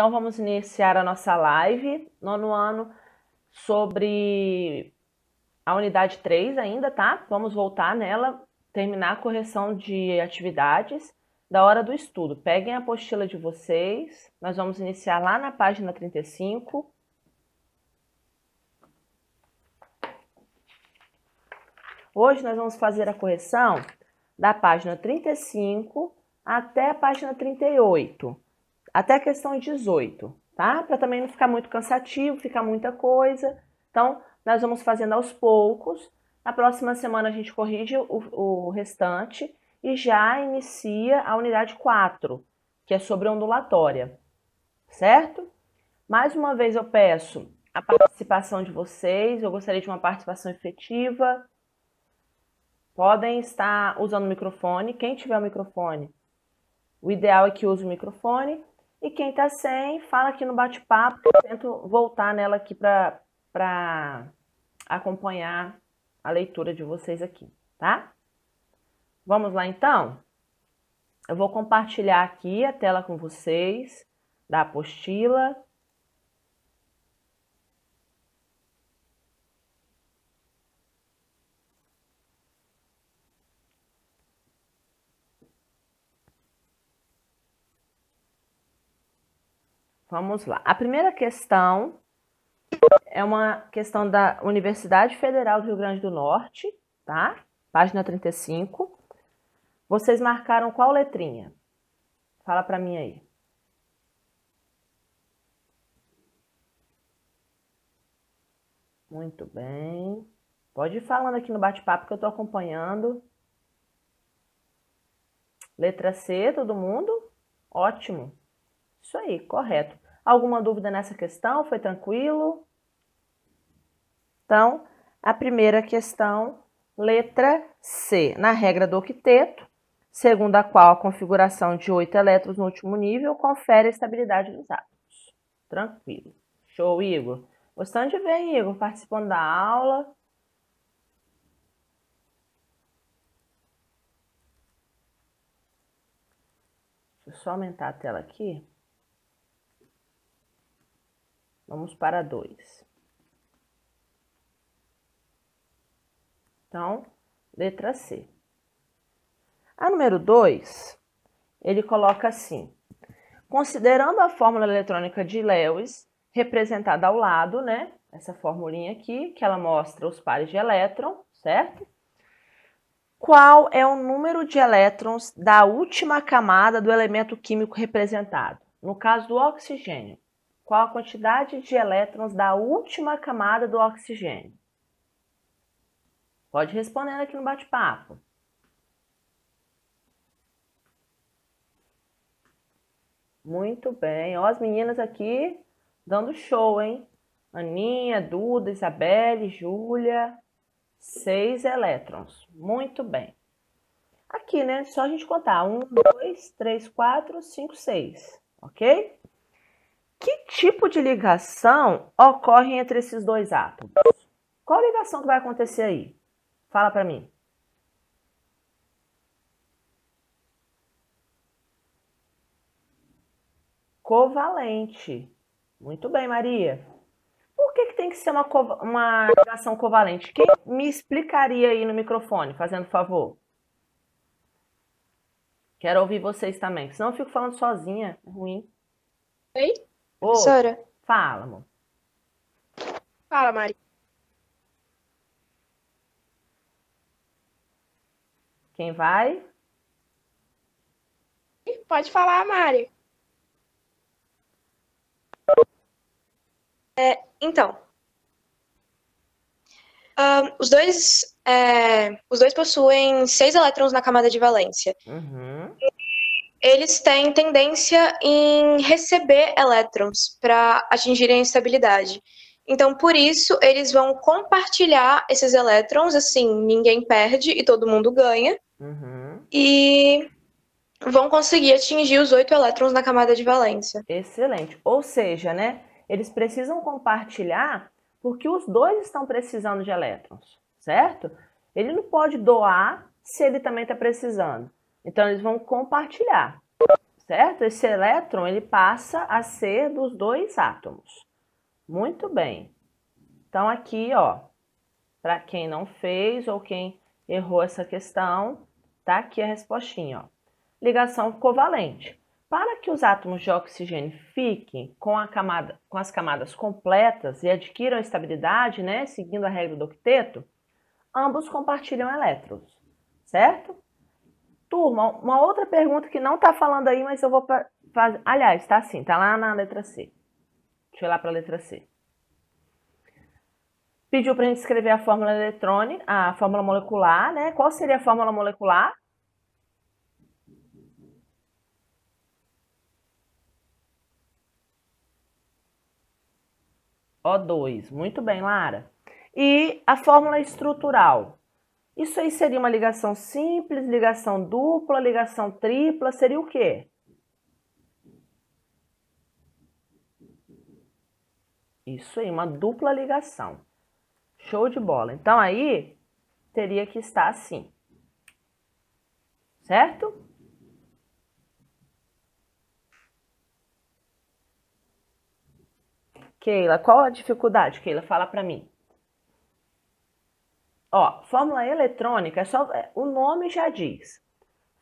Então, vamos iniciar a nossa live, nono ano, sobre a unidade 3 ainda, tá? Vamos voltar nela, terminar a correção de atividades da hora do estudo. Peguem a apostila de vocês, nós vamos iniciar lá na página 35. Hoje nós vamos fazer a correção da página 35 até a página 38 até a questão 18, tá? Para também não ficar muito cansativo, ficar muita coisa. Então, nós vamos fazendo aos poucos. Na próxima semana a gente corrige o, o restante e já inicia a unidade 4, que é sobre ondulatória, certo? Mais uma vez eu peço a participação de vocês, eu gostaria de uma participação efetiva. Podem estar usando o microfone, quem tiver o microfone, o ideal é que use o microfone e quem tá sem, fala aqui no bate-papo, tento voltar nela aqui para acompanhar a leitura de vocês aqui, tá? Vamos lá então? Eu vou compartilhar aqui a tela com vocês da apostila. Vamos lá. A primeira questão é uma questão da Universidade Federal do Rio Grande do Norte, tá? Página 35. Vocês marcaram qual letrinha? Fala para mim aí. Muito bem. Pode ir falando aqui no bate-papo que eu estou acompanhando. Letra C, todo mundo? Ótimo. Isso aí, correto. Alguma dúvida nessa questão? Foi tranquilo? Então, a primeira questão, letra C. Na regra do octeto, segundo a qual a configuração de oito elétrons no último nível confere a estabilidade dos átomos. Tranquilo. Show, Igor. Gostando de ver, Igor, participando da aula. Deixa eu só aumentar a tela aqui. Vamos para 2. Então, letra C. A número 2, ele coloca assim: considerando a fórmula eletrônica de Lewis, representada ao lado, né? Essa formulinha aqui, que ela mostra os pares de elétron, certo? Qual é o número de elétrons da última camada do elemento químico representado? No caso do oxigênio, qual a quantidade de elétrons da última camada do oxigênio? Pode responder aqui no bate-papo. Muito bem. Ó, as meninas aqui dando show, hein? Aninha, Duda, Isabelle, Júlia. Seis elétrons. Muito bem. Aqui, né? Só a gente contar. Um, dois, três, quatro, cinco, seis. Ok? Que tipo de ligação ocorre entre esses dois átomos? Qual ligação que vai acontecer aí? Fala para mim. Covalente. Muito bem, Maria. Por que, que tem que ser uma, uma ligação covalente? Quem me explicaria aí no microfone, fazendo favor? Quero ouvir vocês também, senão eu fico falando sozinha, é ruim. Oi? Professora. Fala, amor. Fala, Mari. Quem vai? Pode falar, Mari. É, então, um, os, dois, é, os dois possuem seis elétrons na camada de valência. Uhum eles têm tendência em receber elétrons para atingirem a estabilidade. Então, por isso, eles vão compartilhar esses elétrons, assim, ninguém perde e todo mundo ganha. Uhum. E vão conseguir atingir os oito elétrons na camada de valência. Excelente. Ou seja, né, eles precisam compartilhar porque os dois estão precisando de elétrons, certo? Ele não pode doar se ele também está precisando. Então, eles vão compartilhar, certo? Esse elétron ele passa a ser dos dois átomos. Muito bem. Então aqui, ó, para quem não fez ou quem errou essa questão, tá aqui a respostinha, ó. Ligação covalente. Para que os átomos de oxigênio fiquem com, a camada, com as camadas completas e adquiram estabilidade, né, seguindo a regra do octeto, ambos compartilham elétrons, certo? Turma, uma outra pergunta que não está falando aí, mas eu vou fazer. Aliás, está assim, está lá na letra C. Deixa eu ir lá para a letra C. Pediu para a gente escrever a fórmula eletrônica, a fórmula molecular, né? Qual seria a fórmula molecular? O2. Muito bem, Lara. E a fórmula estrutural? Isso aí seria uma ligação simples, ligação dupla, ligação tripla, seria o quê? Isso aí, uma dupla ligação. Show de bola. Então aí teria que estar assim. Certo? Keila, qual a dificuldade, Keila? Fala para mim. Ó, fórmula eletrônica, é só é, o nome já diz.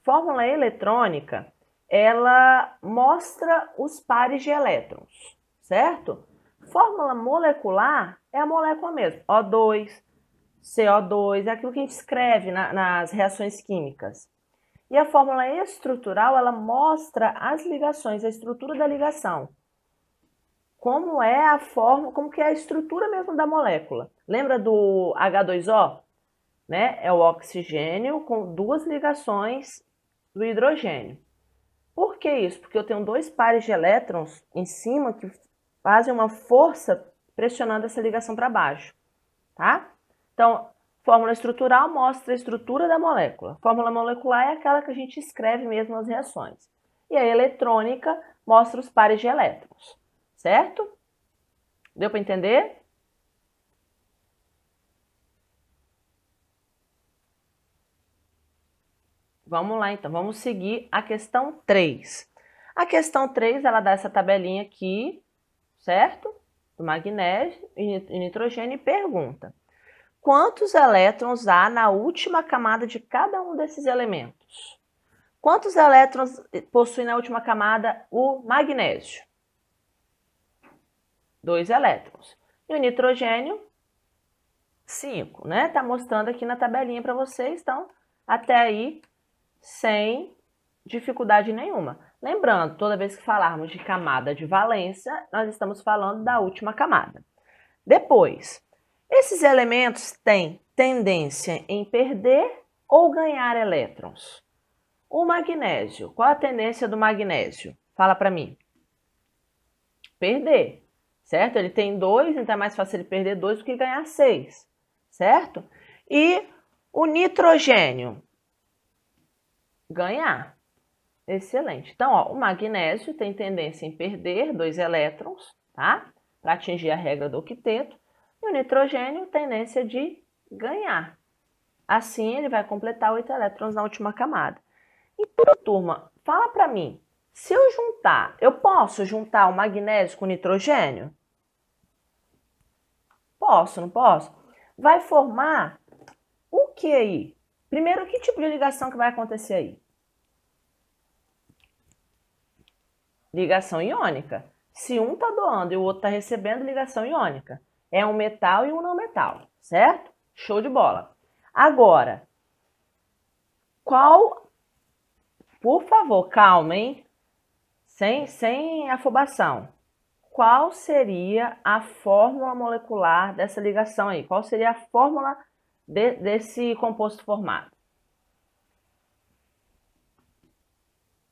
Fórmula eletrônica, ela mostra os pares de elétrons, certo? Fórmula molecular é a molécula mesmo. O2, CO2, é aquilo que a gente escreve na, nas reações químicas. E a fórmula estrutural, ela mostra as ligações, a estrutura da ligação como é a forma, como que é a estrutura mesmo da molécula. Lembra do H2O? Né? É o oxigênio com duas ligações do hidrogênio. Por que isso? Porque eu tenho dois pares de elétrons em cima que fazem uma força pressionando essa ligação para baixo, tá? Então, fórmula estrutural mostra a estrutura da molécula. Fórmula molecular é aquela que a gente escreve mesmo nas reações. E a eletrônica mostra os pares de elétrons. Certo? Deu para entender? Vamos lá então, vamos seguir a questão 3. A questão 3, ela dá essa tabelinha aqui, certo? Do magnésio e nitrogênio e pergunta: quantos elétrons há na última camada de cada um desses elementos? Quantos elétrons possui na última camada o magnésio? Dois elétrons. E o nitrogênio, 5, né? Tá mostrando aqui na tabelinha para vocês, então, até aí, sem dificuldade nenhuma. Lembrando, toda vez que falarmos de camada de valência, nós estamos falando da última camada. Depois, esses elementos têm tendência em perder ou ganhar elétrons. O magnésio, qual a tendência do magnésio? Fala para mim. Perder certo? Ele tem dois, então é mais fácil ele perder dois do que ganhar seis, certo? E o nitrogênio ganhar. Excelente. Então, ó, o magnésio tem tendência em perder dois elétrons, tá? Para atingir a regra do octeto. E o nitrogênio tendência de ganhar. Assim, ele vai completar oito elétrons na última camada. Então, turma, fala para mim, se eu juntar, eu posso juntar o magnésio com o nitrogênio? Posso, não posso? Vai formar o que aí? Primeiro, que tipo de ligação que vai acontecer aí? Ligação iônica. Se um está doando e o outro está recebendo, ligação iônica. É um metal e um não metal, certo? Show de bola. Agora, qual... Por favor, calma, hein? Sem, sem afobação qual seria a fórmula molecular dessa ligação aí? Qual seria a fórmula de, desse composto formado?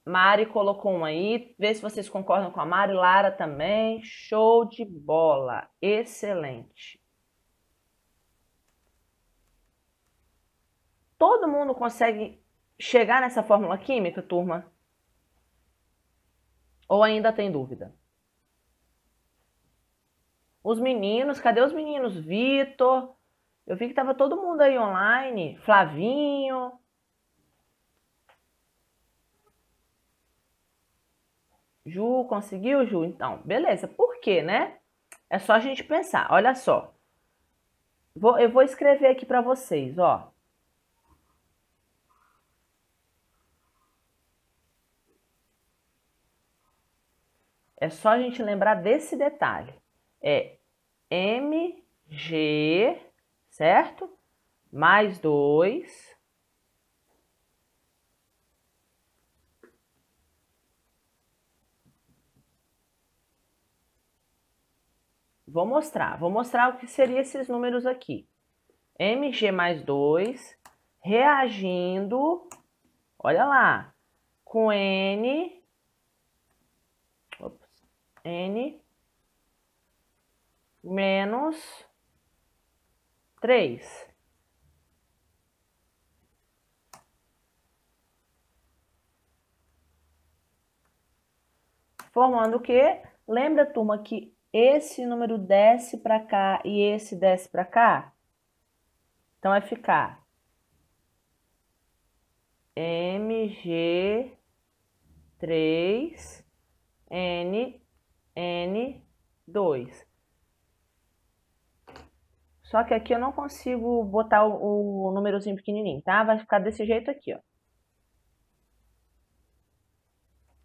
Mari colocou um aí, vê se vocês concordam com a Mari, Lara também, show de bola, excelente. Todo mundo consegue chegar nessa fórmula química, turma? Ou ainda tem dúvida? Os meninos, cadê os meninos? Vitor. Eu vi que tava todo mundo aí online. Flavinho. Ju, conseguiu, Ju? Então, beleza. Por quê, né? É só a gente pensar. Olha só. Vou, eu vou escrever aqui para vocês, ó. É só a gente lembrar desse detalhe. É MG, certo? Mais 2 Vou mostrar. Vou mostrar o que seriam esses números aqui. MG mais 2 reagindo, olha lá, com N, ops, N menos 3. Formando o quê? Lembra, turma, que esse número desce para cá e esse desce para cá? Então, vai ficar MG3 N N2. Só que aqui eu não consigo botar o, o númerozinho pequenininho, tá? Vai ficar desse jeito aqui, ó.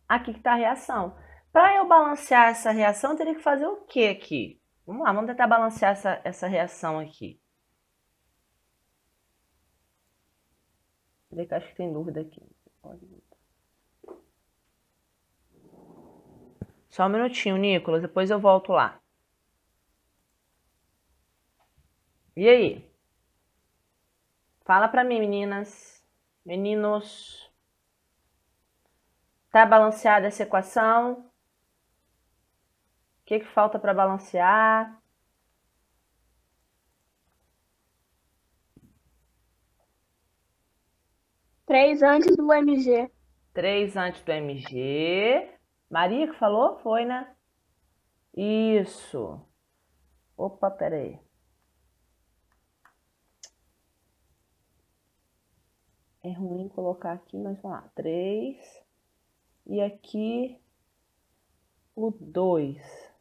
Aqui que está a reação. Para eu balancear essa reação, eu teria que fazer o que aqui? Vamos lá, vamos tentar balancear essa, essa reação aqui. Peraí que acho que tem dúvida aqui. Só um minutinho, Nicolas, depois eu volto lá. E aí? Fala para mim, meninas, meninos. Tá balanceada essa equação? que, que falta para balancear? Três antes do MG. Três antes do MG. Maria que falou? Foi, né? Isso. Opa, peraí. É ruim colocar aqui, mas vamos lá. Três. E aqui o dois.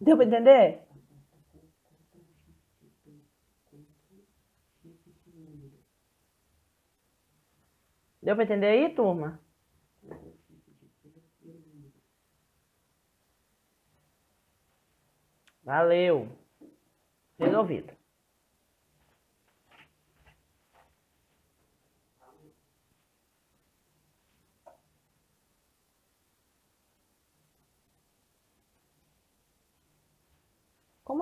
Deu para entender? Deu para entender aí, turma? Valeu. Resolvido.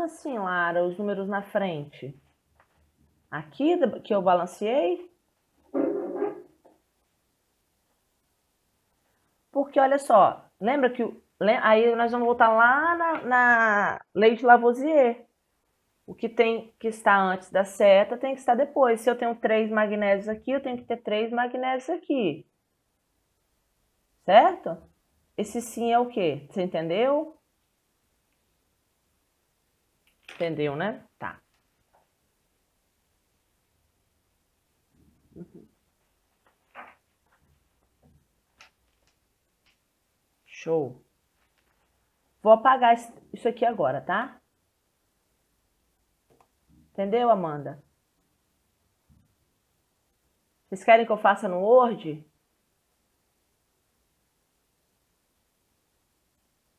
Assim, Lara? Os números na frente? Aqui que eu balanceei? Porque olha só, lembra que aí nós vamos voltar lá na, na lei de Lavoisier. O que tem que estar antes da seta tem que estar depois. Se eu tenho três magnésios aqui, eu tenho que ter três magnésios aqui. Certo? Esse sim é o quê? Você entendeu? Entendeu, né? Tá. Uhum. Show. Vou apagar isso aqui agora, tá? Entendeu, Amanda? Vocês querem que eu faça no Word?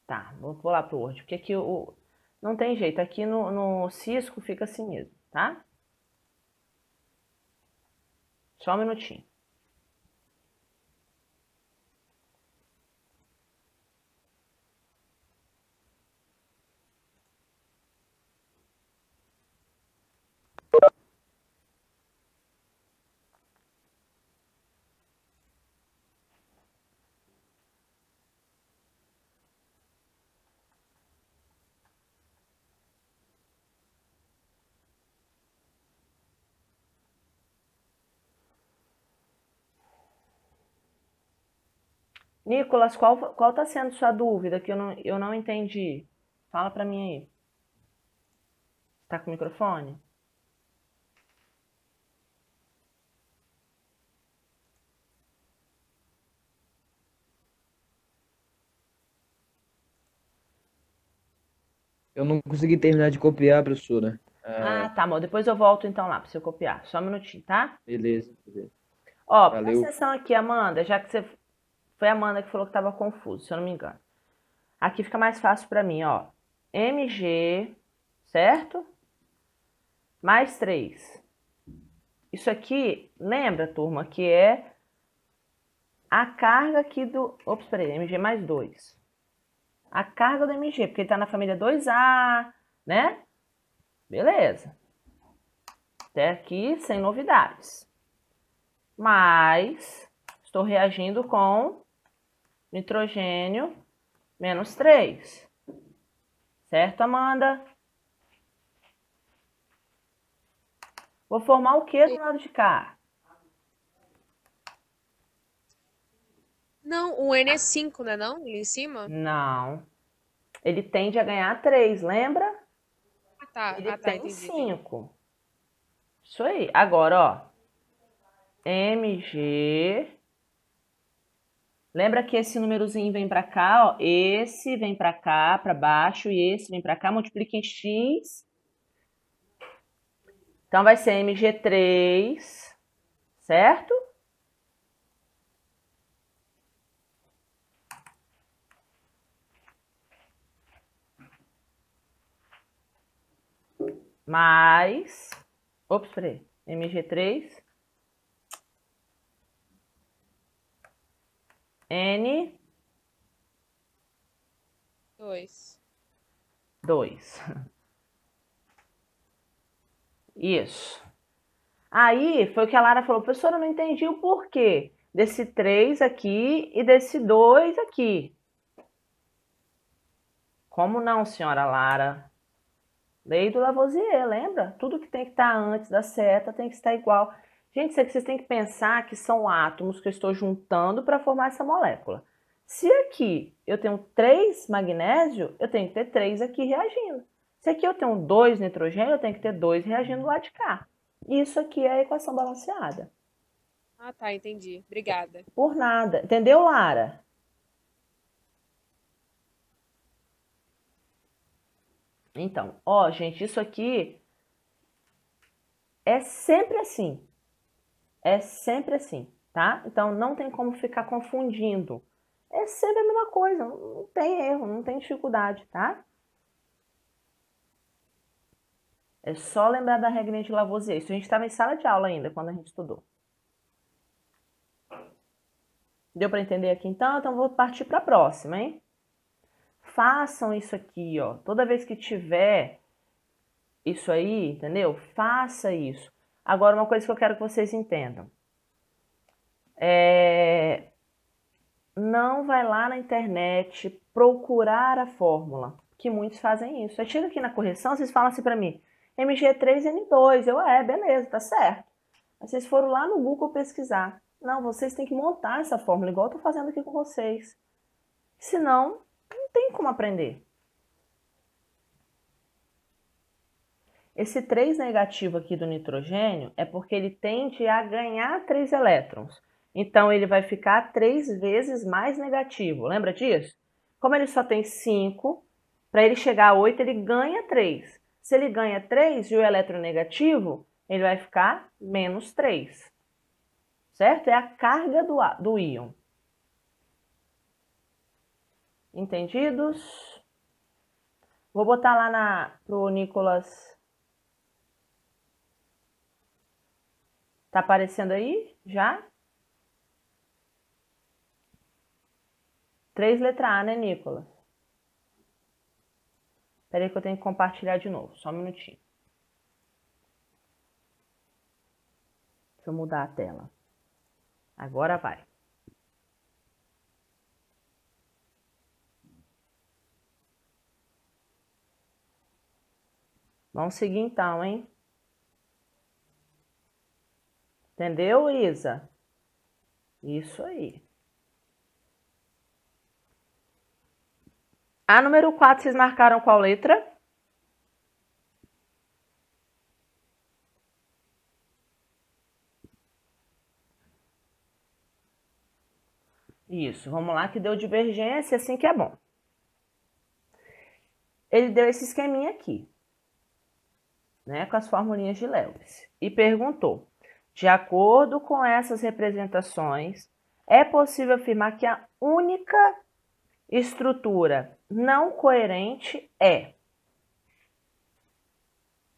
Tá, vou, vou lá pro Word, porque aqui o, não tem jeito, aqui no, no Cisco fica assim mesmo, tá? Só um minutinho. Nicolas, qual qual está sendo sua dúvida que eu não, eu não entendi? Fala para mim aí. Está com o microfone? Eu não consegui terminar de copiar, professora. Ah, tá bom. Depois eu volto então lá para você copiar. Só um minutinho, tá? Beleza, beleza. Ó, Valeu. presta atenção aqui, Amanda, já que você. Foi a Amanda que falou que estava confuso, se eu não me engano. Aqui fica mais fácil para mim, ó. MG, certo? Mais 3. Isso aqui, lembra, turma, que é a carga aqui do. Ops, peraí, MG mais 2. A carga do MG, porque ele está na família 2A, né? Beleza. Até aqui, sem novidades. Mas, estou reagindo com nitrogênio menos 3. Certo, Amanda? Vou formar o que do lado de cá? Não, o N é 5, né não? Ali em cima? Não. Ele tende a ganhar 3, lembra? Ah, tá. Ele Ah, tá, tem entendi. 5. Isso aí. Agora, ó. MG. Lembra que esse númerozinho vem para cá, ó. Esse vem para cá, para baixo, e esse vem para cá. Multiplica em X. Então, vai ser MG3, certo? Mais. Ops, peraí. MG3. N. 2. 2. Isso. Aí foi o que a Lara falou, professora, eu não entendi o porquê desse 3 aqui e desse 2 aqui. Como não, senhora Lara? Lei do Lavoisier, lembra? Tudo que tem que estar antes da seta tem que estar igual. Gente, isso aqui vocês têm que pensar que são átomos que eu estou juntando para formar essa molécula. Se aqui eu tenho 3 magnésio, eu tenho que ter 3 aqui reagindo. Se aqui eu tenho 2 nitrogênio, eu tenho que ter 2 reagindo lá de cá. Isso aqui é a equação balanceada. Ah, tá, entendi. Obrigada. Por nada. Entendeu, Lara? Então, ó, gente, isso aqui é sempre assim. É sempre assim, tá? Então, não tem como ficar confundindo. É sempre a mesma coisa, não tem erro, não tem dificuldade, tá? É só lembrar da regrinha de Lavoisier. Isso a gente estava em sala de aula ainda, quando a gente estudou. Deu para entender aqui então? Então, vou partir para a próxima, hein? Façam isso aqui, ó. Toda vez que tiver isso aí, entendeu? Faça isso. Agora, uma coisa que eu quero que vocês entendam. É... Não vai lá na internet procurar a fórmula, que muitos fazem isso. Aí chega aqui na correção, vocês falam assim para mim, MG3N2. Eu, é, beleza, tá certo. Aí vocês foram lá no Google pesquisar. Não, vocês têm que montar essa fórmula, igual eu tô fazendo aqui com vocês. Senão, não tem como aprender. Esse 3 negativo aqui do nitrogênio é porque ele tende a ganhar 3 elétrons. Então, ele vai ficar 3 vezes mais negativo. Lembra disso? Como ele só tem 5, para ele chegar a 8, ele ganha 3. Se ele ganha 3 e o elétron negativo, ele vai ficar menos 3. Certo? É a carga do, do íon. Entendidos? Vou botar lá na, pro Nicolas. Tá aparecendo aí? Já? Três letra A, né, Nicolas? Espera aí que eu tenho que compartilhar de novo. Só um minutinho. Deixa eu mudar a tela. Agora vai. Vamos seguir então, hein? Entendeu, Isa? Isso aí. A número 4, vocês marcaram qual letra? Isso, vamos lá que deu divergência, assim que é bom. ele deu esse esqueminha aqui, né, com as formulinhas de Lewis, e perguntou: de acordo com essas representações, é possível afirmar que a única estrutura não coerente é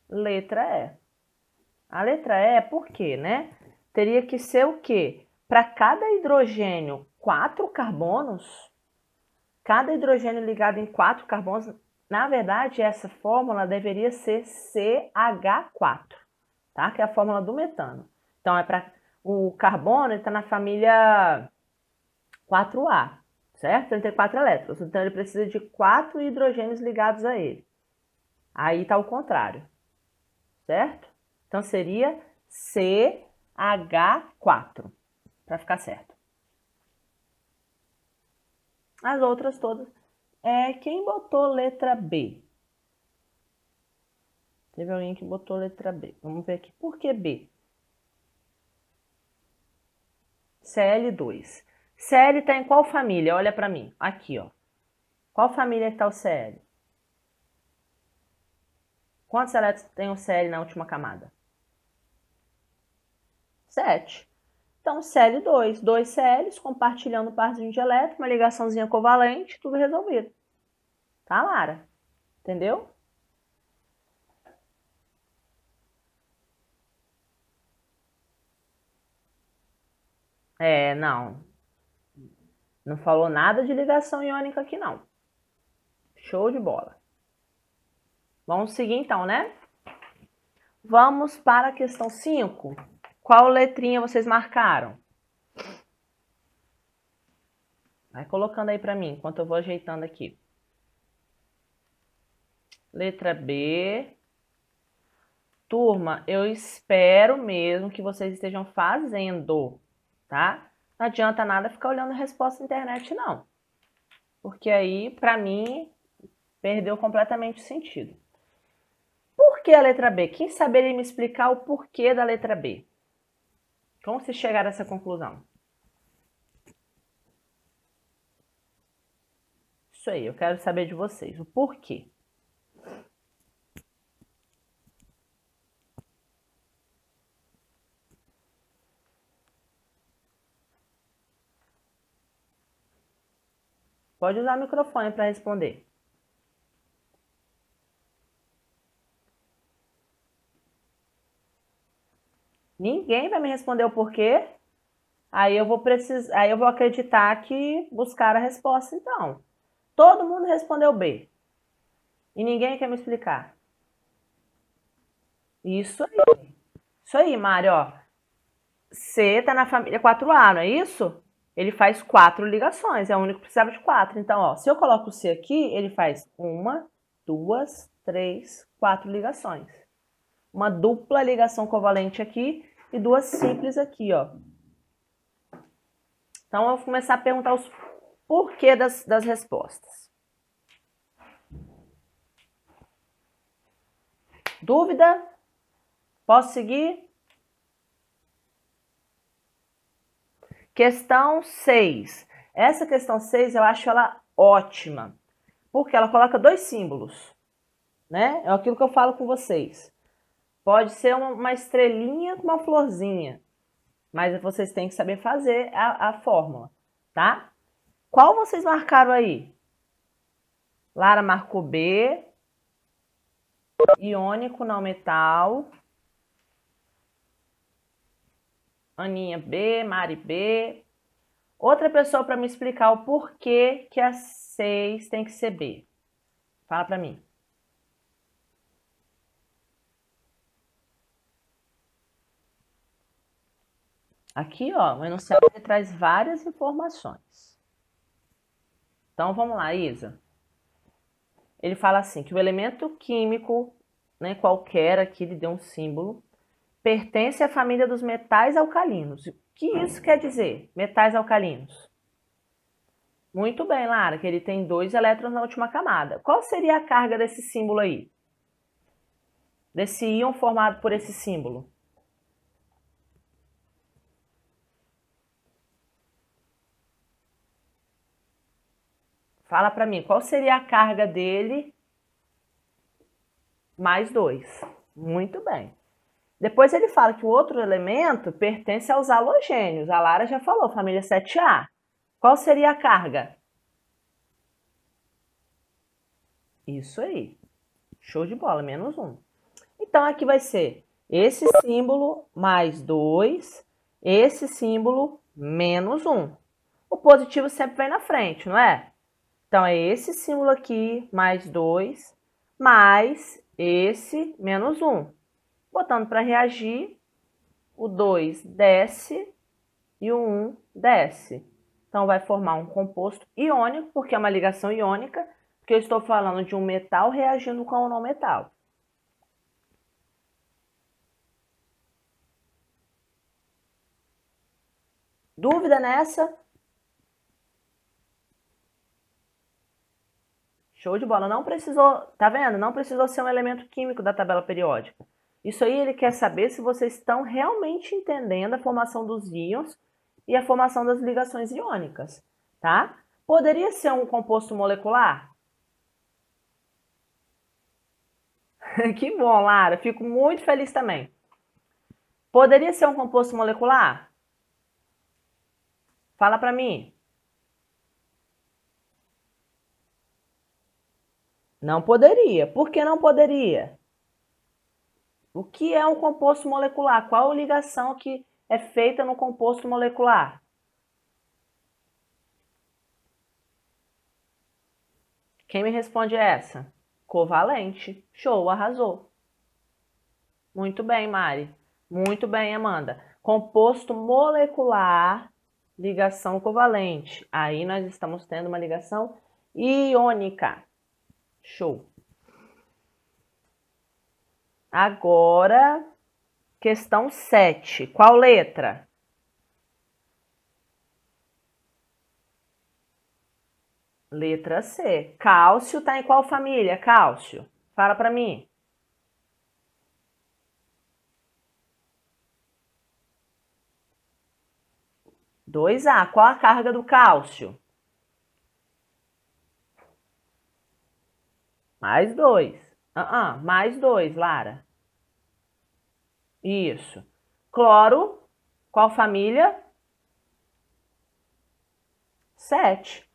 letra E. A letra E, por quê, né? Teria que ser o quê? Para cada hidrogênio, quatro carbonos, cada hidrogênio ligado em quatro carbonos, na verdade, essa fórmula deveria ser CH4, tá? Que é a fórmula do metano. Então, é para o carbono está na família 4A, certo? Ele tem quatro elétrons, então ele precisa de quatro hidrogênios ligados a ele. Aí está o contrário, certo? Então seria CH4, para ficar certo. As outras todas. É, quem botou letra B? Teve alguém que botou letra B. Vamos ver aqui. Por que B? CL2. CL está em qual família? Olha para mim. Aqui, ó. Qual família está o CL? Quantos elétrons tem o CL na última camada? 7. Então, CL2, dois CLs compartilhando parzinho de elétron, uma ligaçãozinha covalente, tudo resolvido. Tá, Lara? Entendeu? É, não. Não falou nada de ligação iônica aqui, não. Show de bola. Vamos seguir então, né? Vamos para a questão 5. Qual letrinha vocês marcaram? Vai colocando aí para mim, enquanto eu vou ajeitando aqui. Letra B. Turma, eu espero mesmo que vocês estejam fazendo tá? Não adianta nada ficar olhando a resposta na internet, não. Porque aí, para mim, perdeu completamente o sentido. Por que a letra B? Quem saberia me explicar o porquê da letra B? Como vocês chegaram a essa conclusão? Isso aí, eu quero saber de vocês. O porquê. Pode usar o microfone para responder. Ninguém vai me responder o porquê. Aí eu vou precisar, aí eu vou acreditar que buscaram a resposta então. Todo mundo respondeu B. E ninguém quer me explicar. Isso aí. Isso aí, Mário, ó. C tá na família 4A, não é isso? Ele faz quatro ligações, é o único que precisava de quatro. Então, ó, se eu coloco o C aqui, ele faz uma, duas, três, quatro ligações. Uma dupla ligação covalente aqui e duas simples aqui, ó. Então, eu vou começar a perguntar os porquê das, das respostas. Dúvida? Posso seguir? Questão 6. Essa questão 6 eu acho ela ótima, porque ela coloca dois símbolos, né? É aquilo que eu falo com vocês. Pode ser uma estrelinha com uma florzinha, mas vocês têm que saber fazer a, a fórmula, tá? Qual vocês marcaram aí? Lara marcou B, iônico não metal, Aninha B, Mari B. Outra pessoa para me explicar o porquê que a 6 tem que ser B. Fala para mim. Aqui, ó, o enunciado traz várias informações. Então, vamos lá, Isa. Ele fala assim, que o elemento químico, né, qualquer aqui, ele deu um símbolo, pertence à família dos metais alcalinos. O que isso quer dizer, metais alcalinos? Muito bem, Lara, que ele tem dois elétrons na última camada. Qual seria a carga desse símbolo aí? Desse íon formado por esse símbolo? Fala para mim, qual seria a carga dele mais 2. Muito bem. Depois ele fala que o outro elemento pertence aos halogênios. A Lara já falou, família 7A. Qual seria a carga? Isso aí. Show de bola, menos 1. Então, aqui vai ser esse símbolo mais 2, esse símbolo menos 1. O positivo sempre vem na frente, não é? Então, é esse símbolo aqui, mais 2, mais esse, menos 1. Botando para reagir, o 2 desce e o 1 desce. Então, vai formar um composto iônico, porque é uma ligação iônica, porque eu estou falando de um metal reagindo com um não metal. Dúvida nessa? Show de bola. Não precisou, tá vendo? Não precisou ser um elemento químico da tabela periódica. Isso aí ele quer saber se vocês estão realmente entendendo a formação dos íons e a formação das ligações iônicas, tá? Poderia ser um composto molecular? que bom, Lara. Fico muito feliz também. Poderia ser um composto molecular? Fala para mim. Não poderia. Por que não poderia? O que é um composto molecular? Qual ligação que é feita no composto molecular? Quem me responde essa? Covalente. Show, arrasou. Muito bem, Mari. Muito bem, Amanda. Composto molecular, ligação covalente. Aí nós estamos tendo uma ligação iônica. Show. Agora, questão 7. Qual letra? Letra C. Cálcio está em qual família? Cálcio. Fala para mim. Dois A. Qual a carga do cálcio? Mais dois. Uh -uh, mais dois, Lara. Isso. Cloro. Qual família? Sete.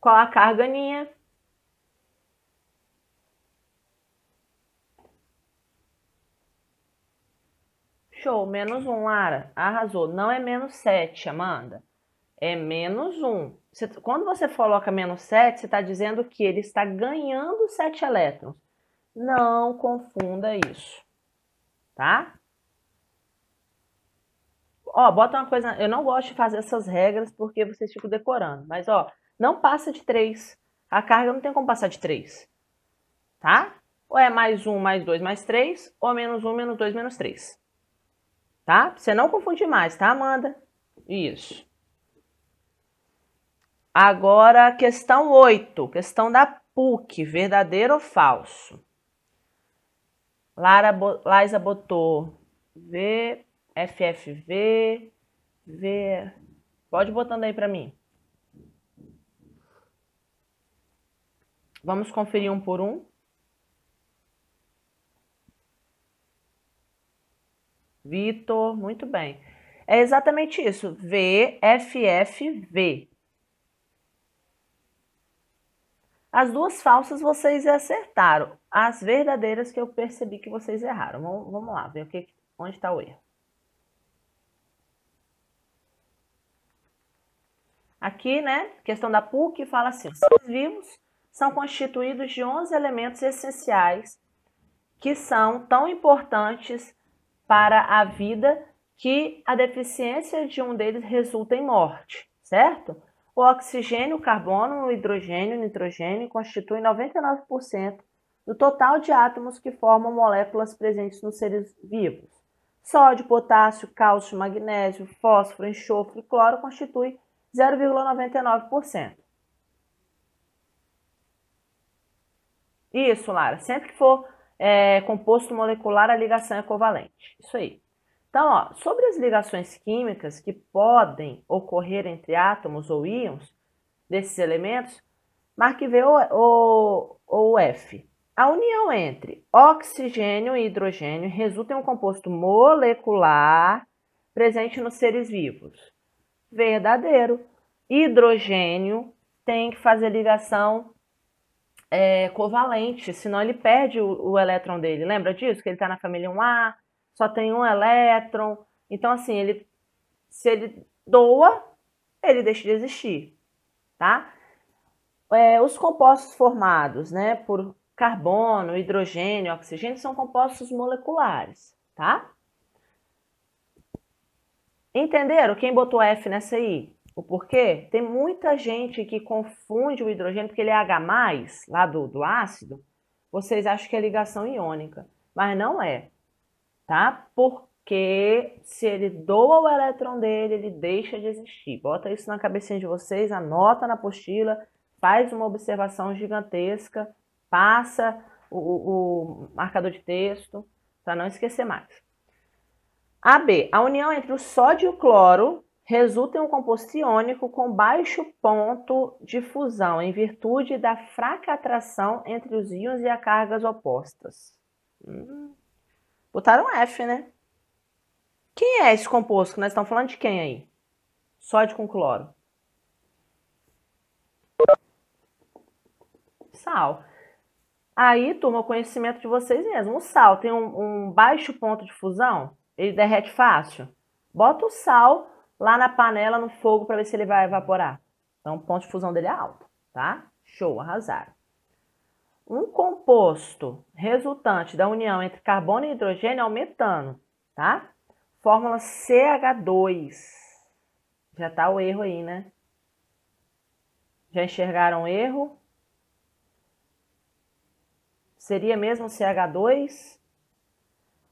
Qual a carga, Aninha? Show, menos um, Lara. Arrasou. Não é menos 7, Amanda. É menos 1. Você, quando você coloca menos 7, você está dizendo que ele está ganhando 7 elétrons. Não confunda isso. Tá? Ó, bota uma coisa. Eu não gosto de fazer essas regras porque vocês ficam decorando. Mas, ó, não passa de 3. A carga não tem como passar de 3. Tá? Ou é mais 1, mais 2, mais 3, ou menos 1, menos 2, menos 3. Tá? Você não confundir mais, tá, Amanda? Isso. Agora, questão 8. Questão da PUC. Verdadeiro ou falso? Lara, Laisa botou V, FFV, V. Pode botando aí para mim. Vamos conferir um por um. Vitor, muito bem. É exatamente isso. V, F, F, V. As duas falsas vocês acertaram. As verdadeiras que eu percebi que vocês erraram. Vamos, lá, ver o que, onde está o erro. Aqui, né, questão da PUC, fala assim, os vivos são constituídos de 11 elementos essenciais que são tão importantes para a vida que a deficiência de um deles resulta em morte, certo? O oxigênio, o carbono, o hidrogênio, o nitrogênio constituem 99% do total de átomos que formam moléculas presentes nos seres vivos. Sódio, potássio, cálcio, magnésio, fósforo, enxofre e cloro constituem 0,99%. Isso, Lara. Sempre que for é, composto molecular, a ligação é covalente. Isso aí. Então, ó, sobre as ligações químicas que podem ocorrer entre átomos ou íons desses elementos, marque V ou, ou, ou F. A união entre oxigênio e hidrogênio resulta em um composto molecular presente nos seres vivos. Verdadeiro. Hidrogênio tem que fazer ligação é, covalente, senão ele perde o, o elétron dele. Lembra disso? Que ele está na família 1A, só tem um elétron. Então, assim, ele, se ele doa, ele deixa de existir, tá? É, os compostos formados, né, por carbono, hidrogênio, oxigênio, são compostos moleculares, tá? Entenderam? Quem botou F nessa aí? O porquê? Tem muita gente que confunde o hidrogênio porque ele é H+, lá do, do ácido. Vocês acham que é ligação iônica, mas não é, tá? Porque se ele doa o elétron dele, ele deixa de existir. Bota isso na cabecinha de vocês, anota na apostila, faz uma observação gigantesca, passa o, o, o marcador de texto, para não esquecer mais. AB. A união entre o sódio e o cloro resulta em um composto iônico com baixo ponto de fusão, em virtude da fraca atração entre os íons e as cargas opostas. Hum. Botaram F, né? Quem é esse composto nós estamos falando de quem aí? Sódio com cloro. Sal. Aí, turma, o conhecimento de vocês mesmo. O sal tem um, um baixo ponto de fusão, ele derrete fácil. Bota o sal lá na panela, no fogo, para ver se ele vai evaporar. Então, o ponto de fusão dele é alto, tá? Show, arrasaram. Um composto resultante da união entre carbono e hidrogênio é o metano, tá? Fórmula CH2. Já tá o erro aí, né? Já enxergaram o erro? Seria mesmo CH2?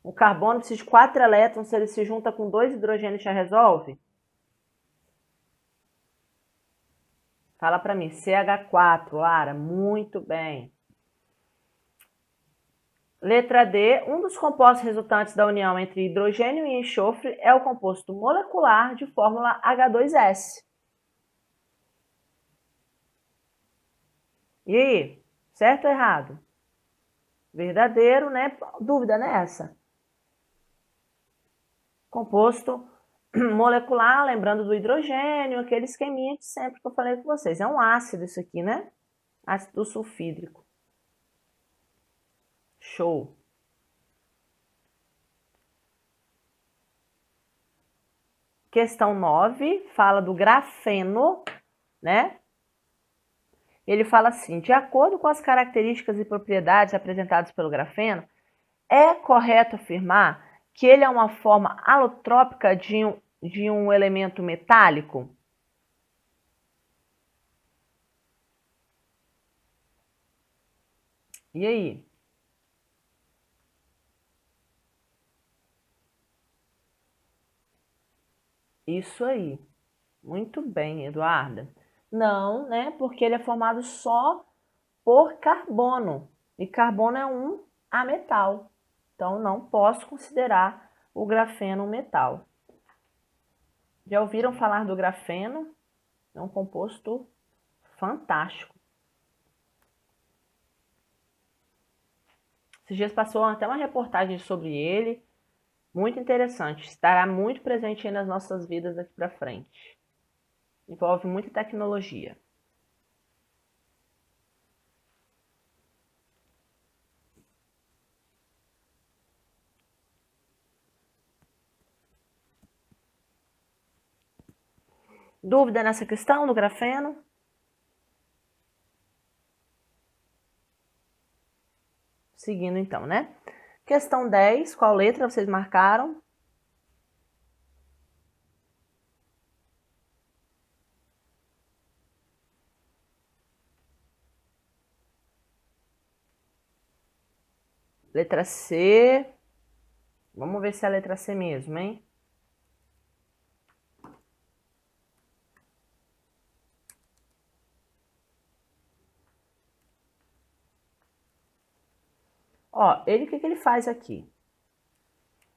O carbono precisa de quatro elétrons, se ele se junta com dois hidrogênios já resolve? Fala para mim, CH4, Lara, muito bem. Letra D, um dos compostos resultantes da união entre hidrogênio e enxofre é o composto molecular de fórmula H2S. E aí, certo ou errado? Verdadeiro, né? Dúvida nessa? Composto molecular, lembrando do hidrogênio, aquele esqueminha de sempre que eu falei com vocês. É um ácido isso aqui, né? Ácido sulfídrico. Show. Questão 9 fala do grafeno, né? Ele fala assim: de acordo com as características e propriedades apresentadas pelo grafeno, é correto afirmar que ele é uma forma alotrópica de um, de um elemento metálico? E aí? Isso aí. Muito bem, Eduarda. Não, né? Porque ele é formado só por carbono. E carbono é um ametal. Então, não posso considerar o grafeno um metal. Já ouviram falar do grafeno? É um composto fantástico. Esses dias passou até uma reportagem sobre ele, muito interessante. Estará muito presente nas nossas vidas daqui para frente. Envolve muita tecnologia. Dúvida nessa questão do grafeno? Seguindo então, né? Questão 10, qual letra vocês marcaram? Letra C. Vamos ver se é a letra C mesmo, hein? Ó, ele, o que, que ele faz aqui?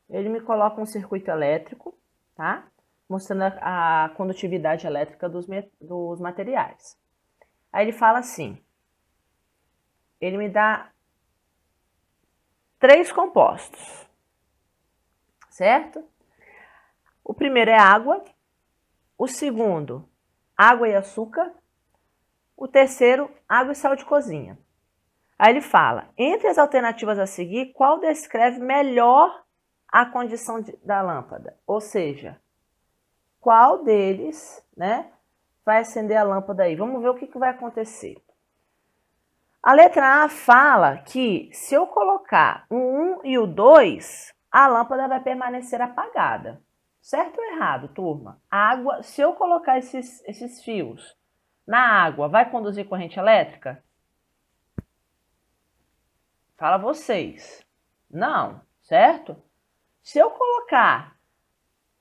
Ele me coloca um circuito elétrico, tá? Mostrando a, a condutividade elétrica dos, dos materiais. Aí ele fala assim, ele me dá três compostos, certo? O primeiro é água, o segundo, água e açúcar, o terceiro, água e sal de cozinha. Aí ele fala: entre as alternativas a seguir, qual descreve melhor a condição de, da lâmpada? Ou seja, qual deles, né, vai acender a lâmpada aí? Vamos ver o que, que vai acontecer. A letra A fala que se eu colocar o 1 e o 2, a lâmpada vai permanecer apagada. Certo ou errado, turma? A água, se eu colocar esses, esses fios na água, vai conduzir corrente elétrica? Fala vocês. Não, certo? Se eu colocar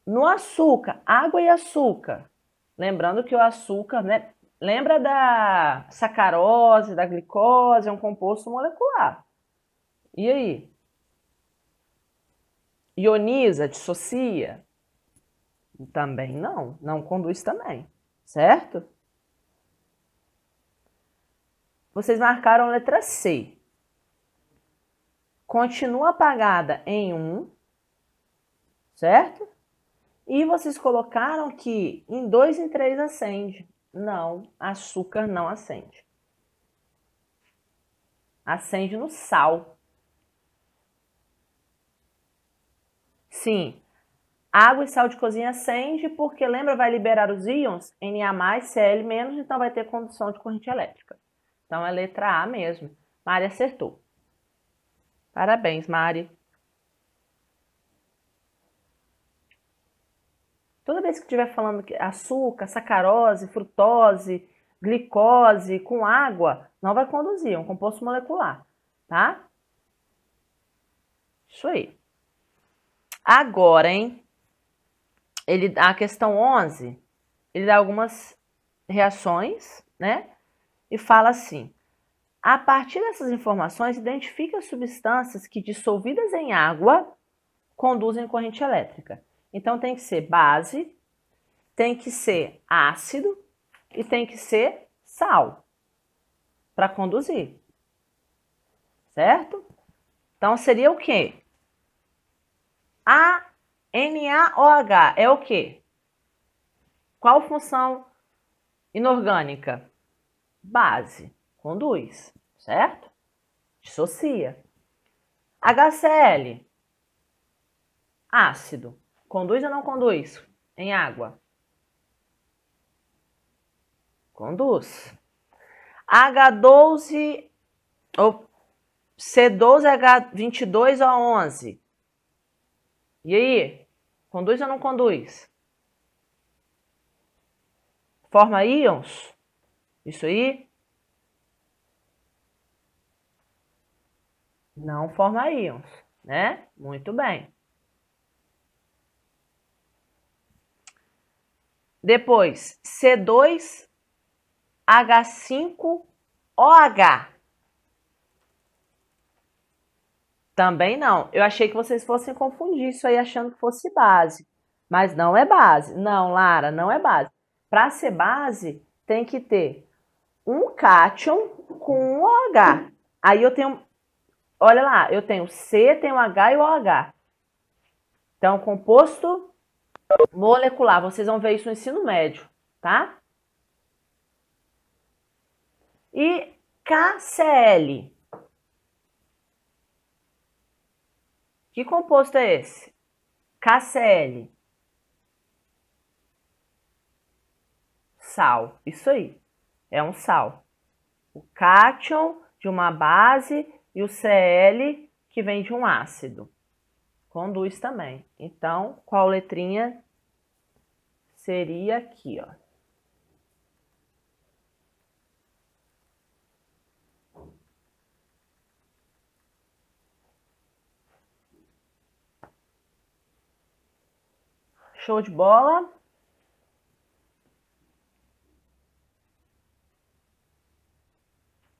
no açúcar, água e açúcar, lembrando que o açúcar, né, lembra da sacarose, da glicose, é um composto molecular. E aí? Ioniza, dissocia? Também não, não conduz também, certo? Vocês marcaram a letra C continua apagada em 1, certo? E vocês colocaram que em 2 e 3 acende. Não, açúcar não acende. Acende no sal. Sim, água e sal de cozinha acende porque, lembra, vai liberar os íons Na+, Cl-, então vai ter condução de corrente elétrica. Então é letra A mesmo. Maria acertou. Parabéns, Mari. Toda vez que estiver falando que açúcar, sacarose, frutose, glicose com água, não vai conduzir, é um composto molecular, tá? Isso aí. Agora, hein? Ele, a questão 11, ele dá algumas reações, né? E fala assim: a partir dessas informações, identifique as substâncias que, dissolvidas em água, conduzem corrente elétrica. Então, tem que ser base, tem que ser ácido e tem que ser sal para conduzir. Certo? Então, seria o quê? A NaOH é o quê? Qual função inorgânica? Base conduz, certo? Dissocia. HCl, ácido, conduz ou não conduz em água? Conduz. H12 ou C12H22O11. E aí? Conduz ou não conduz? Forma íons? Isso aí Não forma íons, né? Muito bem. Depois, C2H5OH. Também não. Eu achei que vocês fossem confundir isso aí achando que fosse base. Mas não é base. Não, Lara, não é base. Para ser base, tem que ter um cátion com um OH. Aí eu tenho Olha lá, eu tenho C, tenho H e OH. Então, composto molecular. Vocês vão ver isso no ensino médio, tá? E KCl. Que composto é esse? KCl. Sal. Isso aí. É um sal. O cátion de uma base e o Cl, que vem de um ácido. Conduz também. Então, qual letrinha seria aqui, ó? Show de bola.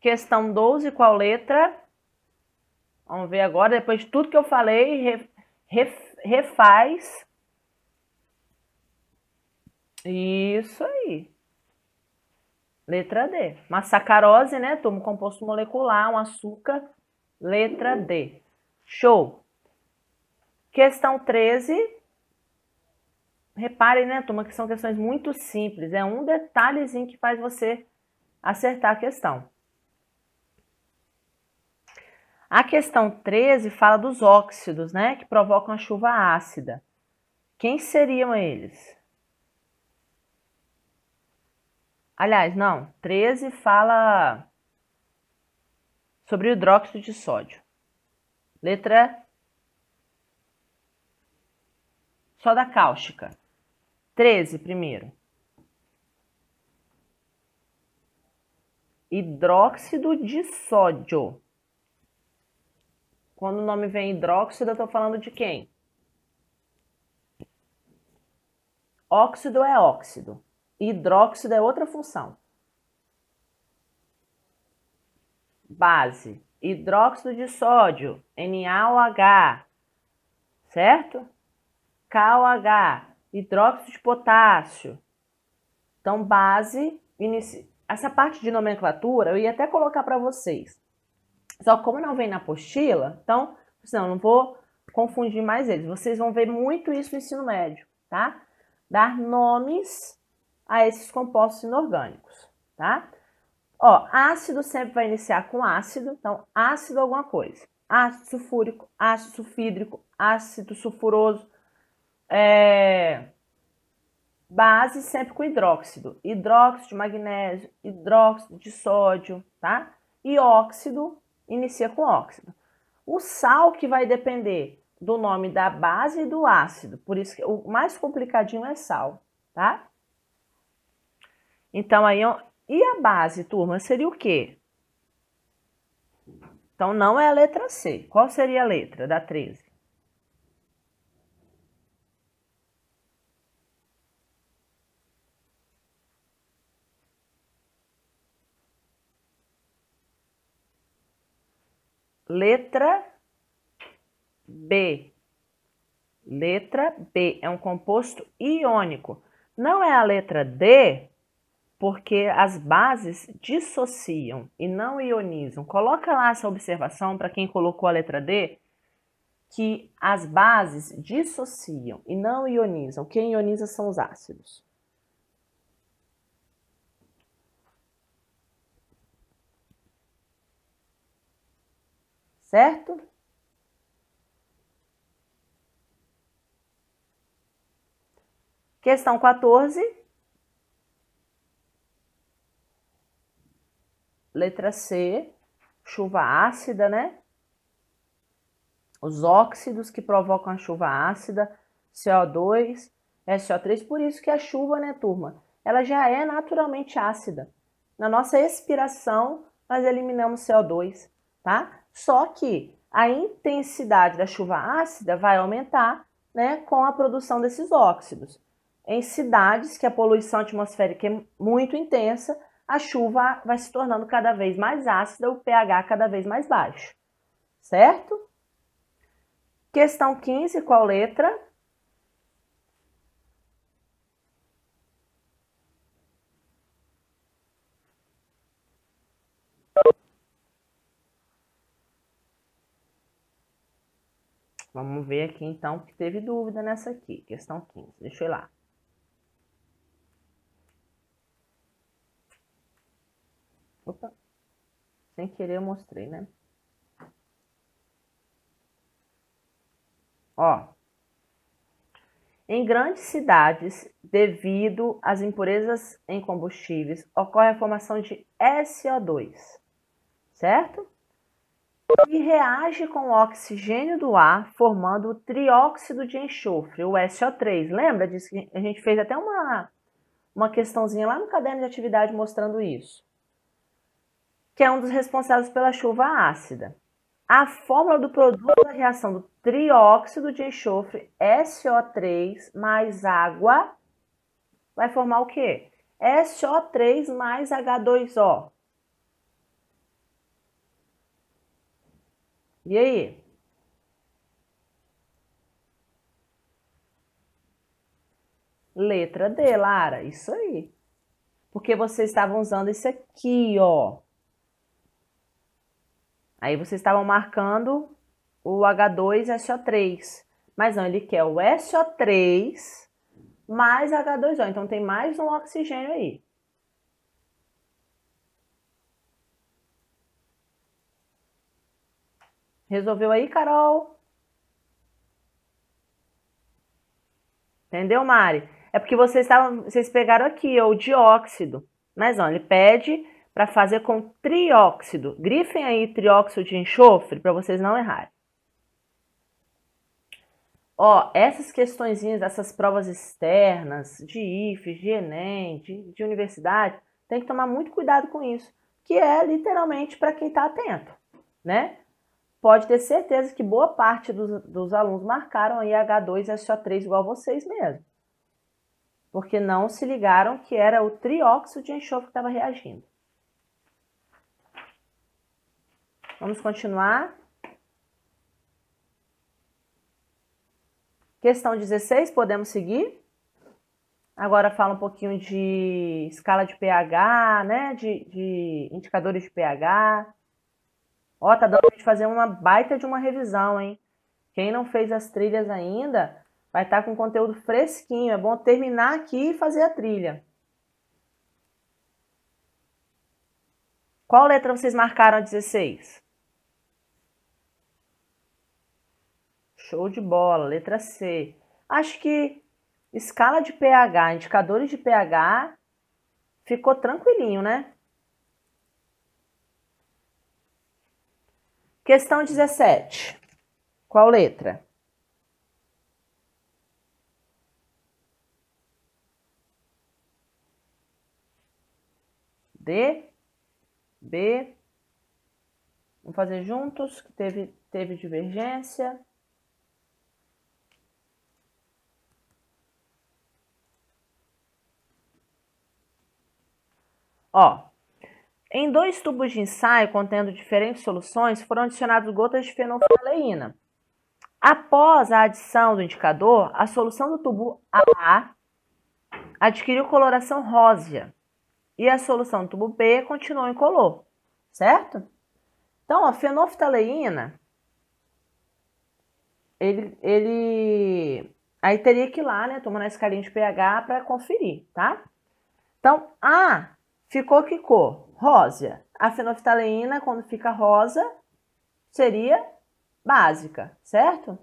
Questão 12, qual letra? Vamos ver agora, depois de tudo que eu falei, refaz. Isso aí. Letra D. Uma sacarose, né? Toma um composto molecular, um açúcar. Letra D. Show. Questão 13. Reparem, né, turma, que são questões muito simples. É um detalhezinho que faz você acertar a questão. A questão 13 fala dos óxidos, né, que provocam a chuva ácida. Quem seriam eles? Aliás, não, 13 fala sobre o hidróxido de sódio. Letra soda cáustica. 13 primeiro. Hidróxido de sódio. Quando o nome vem hidróxido, eu estou falando de quem? Óxido é óxido. Hidróxido é outra função. Base. Hidróxido de sódio, NaOH, certo? KOH, hidróxido de potássio. Então, base, inici... essa parte de nomenclatura eu ia até colocar para vocês. Só como não vem na apostila, então, não, não vou confundir mais eles. Vocês vão ver muito isso no ensino médio, tá? Dar nomes a esses compostos inorgânicos, tá? Ó, ácido sempre vai iniciar com ácido, então ácido alguma coisa. Ácido sulfúrico, ácido sulfídrico, ácido sulfuroso, é... base sempre com hidróxido. Hidróxido de magnésio, hidróxido de sódio, tá? E óxido inicia com óxido. O sal que vai depender do nome da base e do ácido, por isso que o mais complicadinho é sal, tá? Então aí, e a base, turma, seria o quê? Então não é a letra C. Qual seria a letra da 13? Letra B. Letra B é um composto iônico. Não é a letra D, porque as bases dissociam e não ionizam. Coloca lá essa observação para quem colocou a letra D, que as bases dissociam e não ionizam. Quem ioniza são os ácidos. Certo? Questão 14. Letra C, chuva ácida, né? Os óxidos que provocam a chuva ácida, CO2, SO3, por isso que a chuva, né, turma, ela já é naturalmente ácida. Na nossa expiração, nós eliminamos CO2, tá? Só que a intensidade da chuva ácida vai aumentar né, com a produção desses óxidos. Em cidades que a poluição atmosférica é muito intensa, a chuva vai se tornando cada vez mais ácida, o pH cada vez mais baixo. Certo? Questão 15, qual letra? Vamos ver aqui então, que teve dúvida nessa aqui, questão 15. Deixa eu ir lá. Opa, sem querer eu mostrei, né? Ó, em grandes cidades, devido às impurezas em combustíveis, ocorre a formação de SO2, certo? E reage com o oxigênio do ar, formando o trióxido de enxofre, o SO3. Lembra disso a gente fez até uma, uma questãozinha lá no caderno de atividade mostrando isso? Que é um dos responsáveis pela chuva ácida. A fórmula do produto da reação do trióxido de enxofre, SO3 mais água, vai formar o quê? SO3 mais H2O. E aí? Letra D, Lara. Isso aí. Porque vocês estavam usando isso aqui, ó. Aí vocês estavam marcando o H2SO3. Mas não, ele quer o SO3 mais H2O. Então tem mais um oxigênio aí. Resolveu aí, Carol? Entendeu, Mari? É porque vocês, estavam, vocês pegaram aqui ó, o dióxido. Mas não, ele pede para fazer com trióxido. Grifem aí trióxido de enxofre para vocês não errarem. Ó, essas questõezinhas, essas provas externas, de IFES, de Enem, de, de universidade, tem que tomar muito cuidado com isso, que é literalmente para quem está atento, né? Pode ter certeza que boa parte dos, dos alunos marcaram aí H2SO3 igual vocês mesmo. Porque não se ligaram que era o trióxido de enxofre que estava reagindo. Vamos continuar. Questão 16, podemos seguir? Agora fala um pouquinho de escala de pH, né? De, de indicadores de pH. Ó, tá dando pra gente fazer uma baita de uma revisão, hein? Quem não fez as trilhas ainda, vai estar tá com conteúdo fresquinho. É bom terminar aqui e fazer a trilha. Qual letra vocês marcaram a 16? Show de bola, letra C. Acho que escala de pH, indicadores de pH, ficou tranquilinho, né? Questão 17. Qual letra? D, B. Vamos fazer juntos, que teve, teve divergência. Ó, em dois tubos de ensaio contendo diferentes soluções, foram adicionadas gotas de fenolftaleína. Após a adição do indicador, a solução do tubo A adquiriu coloração rósea e a solução do tubo B continuou incolor, certo? Então, a fenolftaleína, ele, ele aí teria que ir lá, né, tomar na escalinha de pH para conferir, tá? Então, A ficou que cor? Rósea. A fenolftaleína, quando fica rosa, seria básica, certo?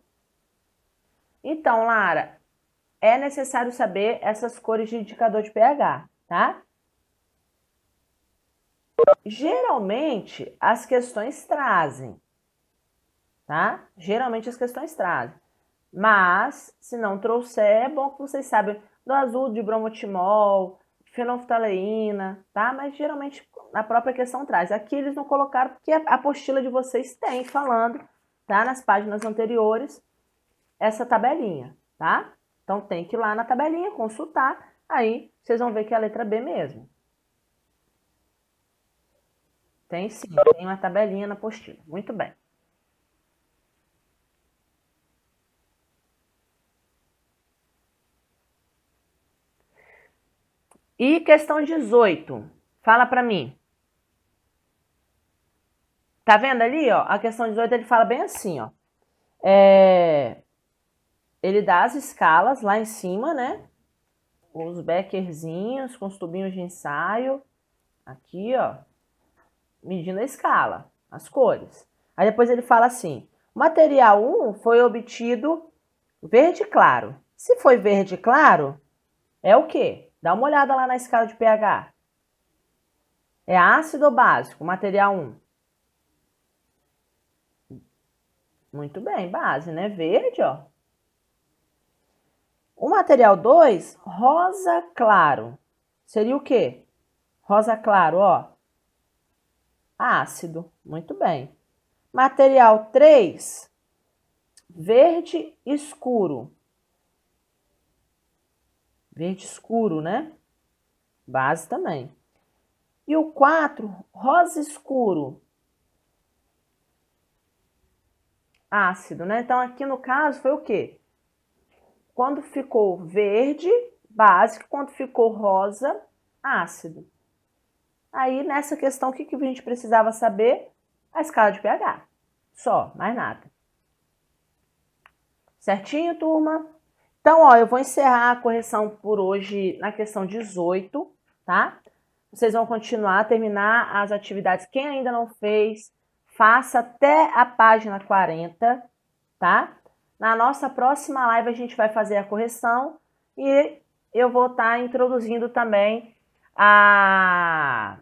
Então, Lara, é necessário saber essas cores de indicador de pH, tá? Geralmente, as questões trazem, tá? Geralmente as questões trazem. Mas, se não trouxer, é bom que vocês saibam do azul de bromotimol, fenolftaleína, tá? Mas geralmente a própria questão traz. Aqui eles não colocaram porque a apostila de vocês tem falando, tá? Nas páginas anteriores, essa tabelinha, tá? Então tem que ir lá na tabelinha, consultar, aí vocês vão ver que é a letra B mesmo. Tem sim, tem uma tabelinha na apostila. Muito bem. E questão 18. Fala para mim. Tá vendo ali, ó? A questão 18 ele fala bem assim, ó. É... Ele dá as escalas lá em cima, né? Os beckerzinhos com os tubinhos de ensaio. Aqui, ó. Medindo a escala, as cores. Aí depois ele fala assim: material 1 foi obtido verde claro. Se foi verde claro, é o quê? Dá uma olhada lá na escala de pH. É ácido ou básico? Material 1. Muito bem, base, né? Verde, ó. O material 2, rosa claro. Seria o quê? Rosa claro, ó. Ácido. Muito bem. Material 3, verde escuro. Verde escuro, né? Base também. E o 4, rosa escuro. Ácido, né? Então, aqui no caso foi o quê? Quando ficou verde, básico, quando ficou rosa, ácido. Aí, nessa questão, o que, que a gente precisava saber? A escala de pH. Só, mais nada. Certinho, turma? Então, ó, eu vou encerrar a correção por hoje na questão 18, tá? Vocês vão continuar, terminar as atividades. Quem ainda não fez, faça até a página 40, tá? Na nossa próxima live a gente vai fazer a correção e eu vou estar tá introduzindo também a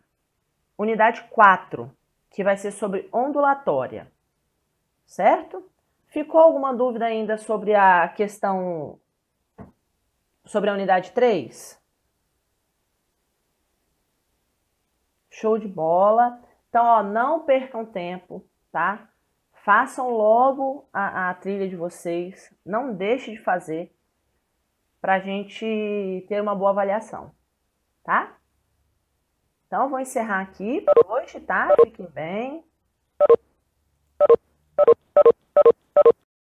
unidade 4, que vai ser sobre ondulatória, certo? Ficou alguma dúvida ainda sobre a questão, sobre a unidade 3? Show de bola. Então, ó, não percam tempo, tá? Façam logo a, a trilha de vocês. Não deixe de fazer para a gente ter uma boa avaliação, tá? Então, vou encerrar aqui por hoje, tá? Fiquem bem.